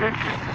Mm-hmm.